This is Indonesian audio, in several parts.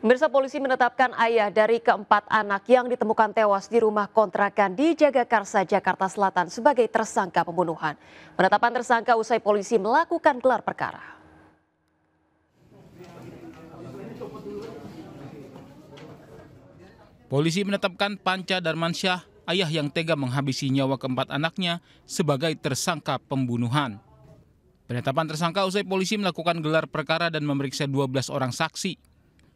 Pemirsa polisi menetapkan ayah dari keempat anak yang ditemukan tewas di rumah kontrakan di Jagakarsa, Jakarta Selatan sebagai tersangka pembunuhan. Penetapan tersangka usai polisi melakukan gelar perkara. Polisi menetapkan Panca Darmansyah, ayah yang tega menghabisi nyawa keempat anaknya sebagai tersangka pembunuhan. Penetapan tersangka usai polisi melakukan gelar perkara dan memeriksa 12 orang saksi.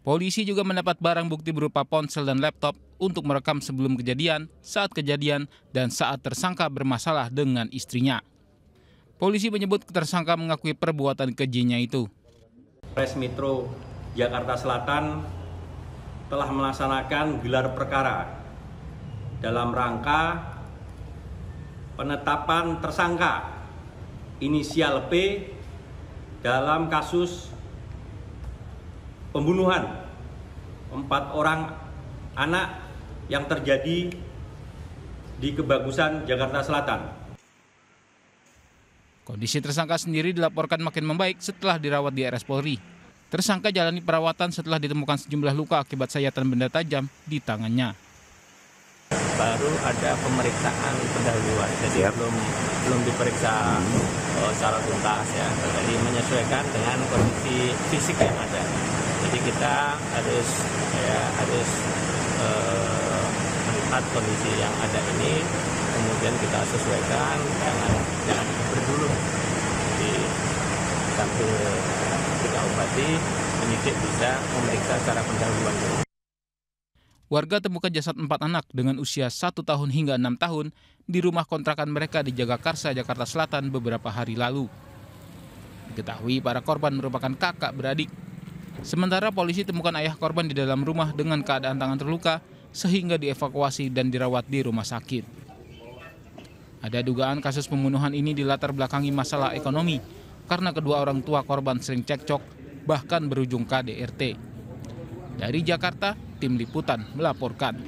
Polisi juga mendapat barang bukti berupa ponsel dan laptop untuk merekam sebelum kejadian, saat kejadian, dan saat tersangka bermasalah dengan istrinya. Polisi menyebut tersangka mengakui perbuatan kejinya itu. Polres Metro Jakarta Selatan telah melaksanakan gelar perkara dalam rangka penetapan tersangka inisial P dalam kasus pembunuhan empat orang anak yang terjadi di Kebagusan, Jakarta Selatan. Kondisi tersangka sendiri dilaporkan makin membaik setelah dirawat di RS Polri. Tersangka jalani perawatan setelah ditemukan sejumlah luka akibat sayatan benda tajam di tangannya. Baru ada pemeriksaan pendahuluan, jadi Siap. belum belum diperiksa hmm. secara tuntas ya. Jadi menyesuaikan dengan kondisi fisik yang ada jadi kita harus ya harus uh, melihat kondisi yang ada ini kemudian kita sesuaikan jangan jangan berdulu jadi sambil kita obati penyidik bisa memeriksa secara pendahuluan dulu. Warga temukan jasad empat anak dengan usia satu tahun hingga enam tahun di rumah kontrakan mereka di Jagakarsa, Jakarta Selatan beberapa hari lalu. Diketahui para korban merupakan kakak beradik Sementara polisi temukan ayah korban di dalam rumah dengan keadaan tangan terluka sehingga dievakuasi dan dirawat di rumah sakit. Ada dugaan kasus pembunuhan ini dilatar belakangi masalah ekonomi karena kedua orang tua korban sering cekcok bahkan berujung KDRT. Dari Jakarta, tim liputan melaporkan.